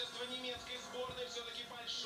Качество немецкой сборной все-таки большое.